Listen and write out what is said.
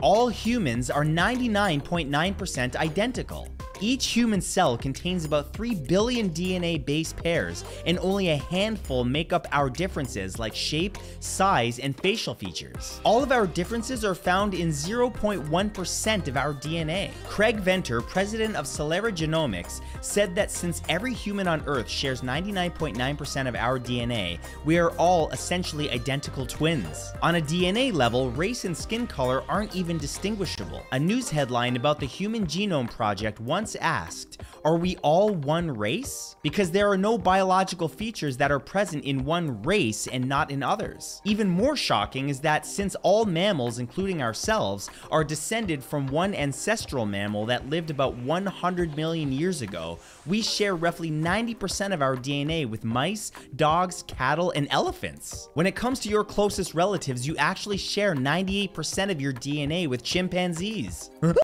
All humans are 99.9% identical. Each human cell contains about 3 billion DNA base pairs, and only a handful make up our differences like shape, size, and facial features. All of our differences are found in 0.1% of our DNA. Craig Venter, president of Celera Genomics, said that since every human on Earth shares 99.9% of our DNA, we are all essentially identical twins. On a DNA level, race and skin color aren't even distinguishable. A news headline about the Human Genome Project once asked, Are we all one race? Because there are no biological features that are present in one race and not in others. Even more shocking is that since all mammals, including ourselves, are descended from one ancestral mammal that lived about 100 million years ago, we share roughly 90% of our DNA with mice, dogs, cattle, and elephants. When it comes to your closest relatives, you actually share 98% of your DNA with chimpanzees.